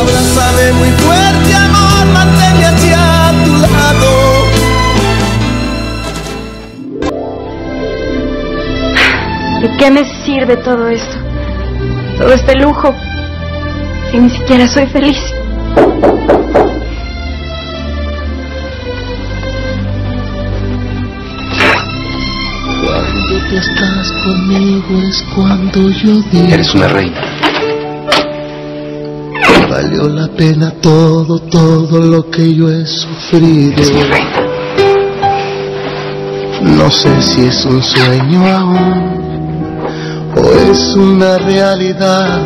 Abrázame muy fuerte, amor, manténme hacia tu lado. ¿De qué me sirve todo esto? Todo este lujo. Si ni siquiera soy feliz. Estás conmigo es cuando yo digo Eres una reina. Valió la pena todo, todo lo que yo he sufrido. Eres mi reina. No sé si es un sueño aún o es una realidad.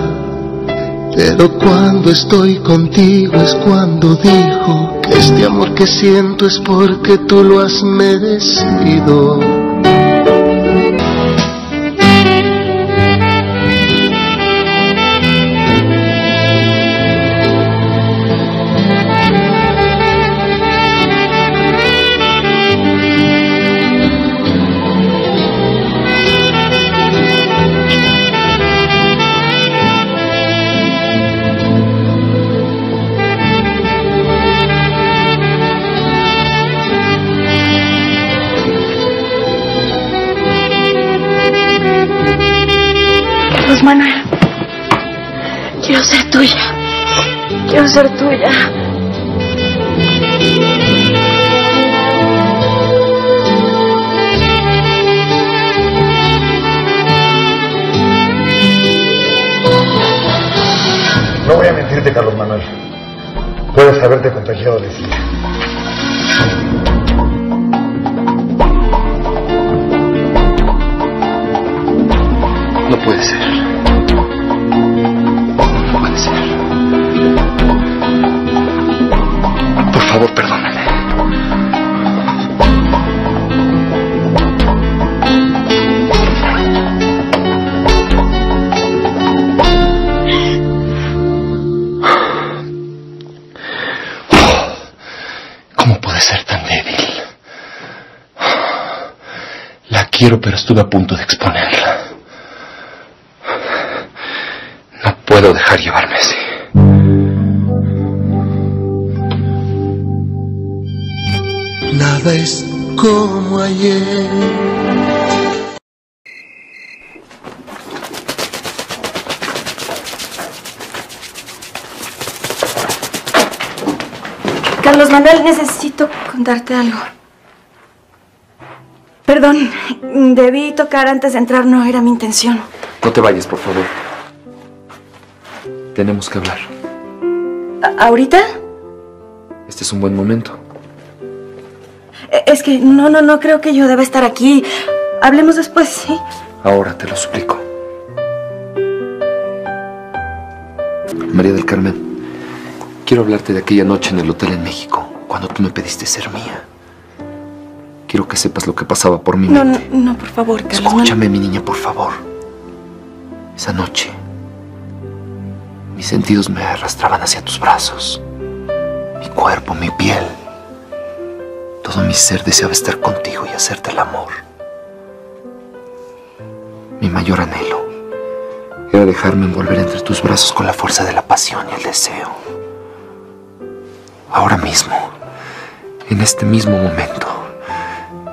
Pero cuando estoy contigo es cuando digo que este amor que siento es porque tú lo has merecido. Manuel. Quiero ser tuya. Quiero ser tuya. No voy a mentirte, Carlos Manuel. Puedes haberte contagiado de SIDA. No puede ser. Favor, perdóname. ¿Cómo puede ser tan débil? La quiero, pero estuve a punto de exponerla. No puedo dejar llevarme así. Nada es como ayer. Carlos Manuel, necesito contarte algo. Perdón, debí tocar antes de entrar, no era mi intención. No te vayas, por favor. Tenemos que hablar. ¿A- ¿Ahorita? Este es un buen momento. Es que no, no, no creo que yo deba estar aquí. Hablemos después, ¿sí? Ahora te lo suplico. María del Carmen, quiero hablarte de aquella noche en el hotel en México, cuando tú me pediste ser mía. Quiero que sepas lo que pasaba por mi No, no, mente. no, por favor, Carlos. Escúchame, mi niña, por favor. Esa noche, mis sentidos me arrastraban hacia tus brazos. Mi cuerpo, mi piel. Todo mi ser deseaba estar contigo y hacerte el amor. Mi mayor anhelo era dejarme envolver entre tus brazos con la fuerza de la pasión y el deseo. Ahora mismo, en este mismo momento,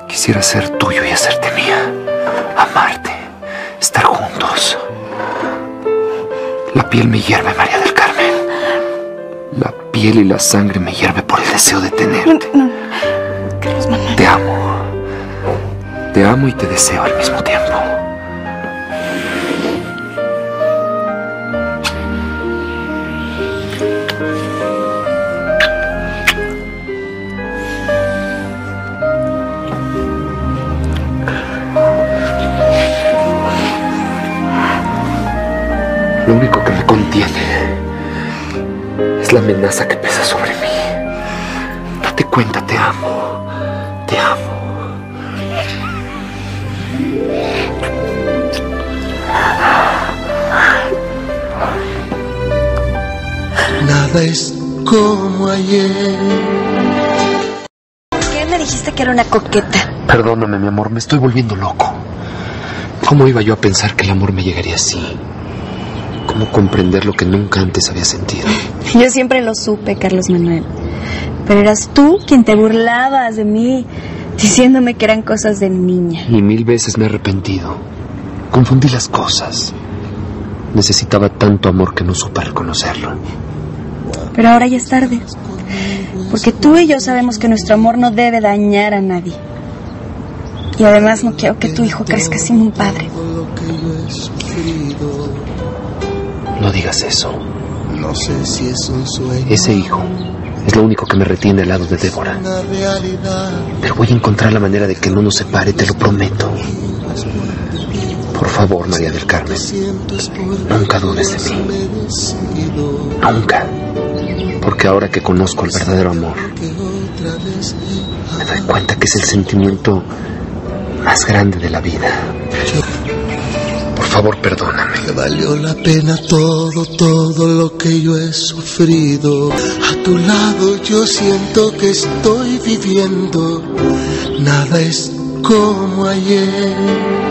quisiera ser tuyo y hacerte mía. Amarte, estar juntos. La piel me hierve, María del Carmen. La piel y la sangre me hierve por el deseo de tenerte. Amo. Te amo y te deseo al mismo tiempo. Lo único que me contiene es la amenaza que pesa sobre mí. Date cuenta, te amo. Te amo. Nada es como ayer. ¿Por qué me dijiste que era una coqueta? Perdóname, mi amor, me estoy volviendo loco. ¿Cómo iba yo a pensar que el amor me llegaría así? cómo comprender lo que nunca antes había sentido. Yo siempre lo supe, Carlos Manuel. Pero eras tú quien te burlabas de mí, diciéndome que eran cosas de niña. Y mil veces me he arrepentido. Confundí las cosas. Necesitaba tanto amor que no supe reconocerlo. Pero ahora ya es tarde. Porque tú y yo sabemos que nuestro amor no debe dañar a nadie. Y además no quiero que tu hijo crezca sin un padre. No digas eso. No sé si es un sueño. Ese hijo es lo único que me retiene al lado de Débora. Pero voy a encontrar la manera de que no nos separe, te lo prometo. Por favor, María del Carmen, nunca dudes de mí. Nunca. Porque ahora que conozco el verdadero amor, me doy cuenta que es el sentimiento más grande de la vida. Favor, perdóname. que valió la pena todo, todo lo que yo he sufrido. A tu lado yo siento que estoy viviendo. Nada es como ayer.